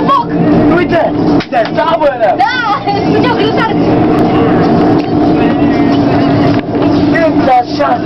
un foc! Uite, de tabără! Da, făceau grătar. Când așa